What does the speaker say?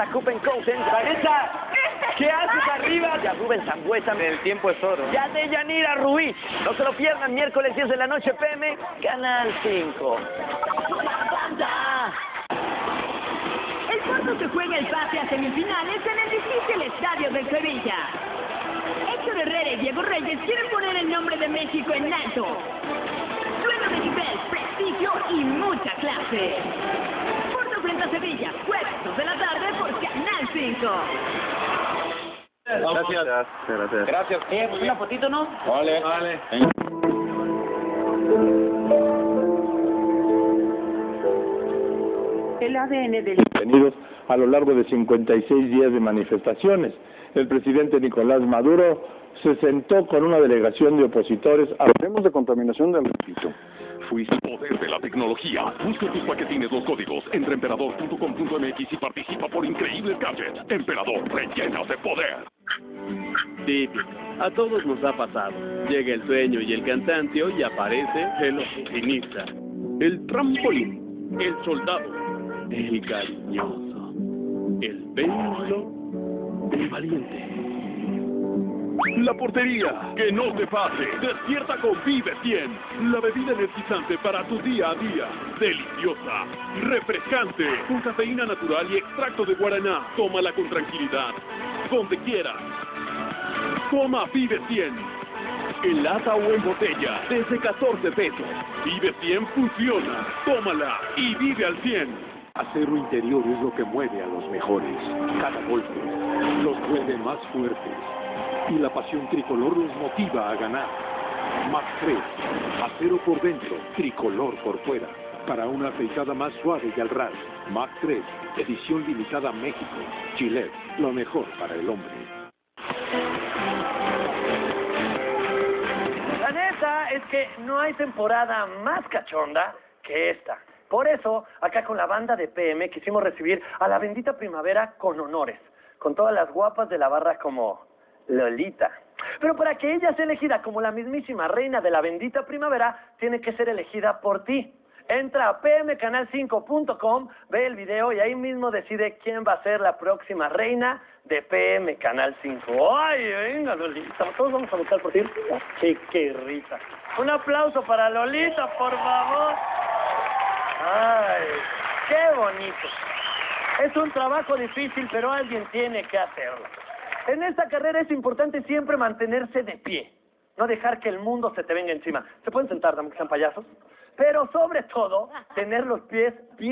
Tacupen Couten. Vanessa, ¿qué haces arriba? Ya Rubén Zambuesa. El tiempo es oro. Ya de Yanira Ruiz. No se lo pierdan, miércoles 10 de la noche, PM, Canal 5. ¡Banda! El Porto se juega el pase a semifinales en el difícil estadio de Sevilla. Héctor Herrera y Diego Reyes quieren poner el nombre de México en alto. Duelo de nivel, prestigio y mucha clase. Sevilla, jueves 2 de la tarde por Canal 5. Gracias. Gracias. Gracias. Eh, pues una fotito, ¿no? Vale. Vale. El ADN del detenidos a lo largo de 56 días de manifestaciones. El presidente Nicolás Maduro se sentó con una delegación de opositores. Hablemos de contaminación del repito. Fuiste poder de la tecnología. Busca tus paquetines los códigos. Entra a emperador.com.mx y participa por increíbles gadgets. Emperador, rellenas de poder. Típico. A todos nos ha pasado. Llega el sueño y el cansancio y aparece el oficinista. El trampolín. El soldado. El cariñoso. El péndulo. El valiente. La portería, que no te pase. Despierta con Vive 100. La bebida energizante para tu día a día. Deliciosa, refrescante, con cafeína natural y extracto de guaraná. Tómala con tranquilidad, donde quieras. Toma Vive 100. En lata o en botella, desde 14 pesos. Vive 100 funciona. Tómala y vive al 100. Acero interior es lo que mueve a los mejores. Cada golpe los vuelve más fuertes. Y la pasión tricolor los motiva a ganar. Max 3, acero por dentro, tricolor por fuera. Para una afeitada más suave y al ras. Max 3, edición limitada México. Chile, lo mejor para el hombre. La neta es que no hay temporada más cachonda que esta. Por eso, acá con la banda de PM quisimos recibir a la bendita primavera con honores, con todas las guapas de la barra como Lolita. Pero para que ella sea elegida como la mismísima reina de la bendita primavera, tiene que ser elegida por ti. Entra a pmcanal5.com, ve el video y ahí mismo decide quién va a ser la próxima reina de PM Canal 5. ¡Ay, venga, Lolita! Todos vamos a votar por ti. ¡Qué, qué risa! Un aplauso para Lolita, por favor. ¡Ay, qué bonito! Es un trabajo difícil, pero alguien tiene que hacerlo. En esta carrera es importante siempre mantenerse de pie, no dejar que el mundo se te venga encima. ¿Se pueden sentar, dame que sean payasos? Pero sobre todo, tener los pies bien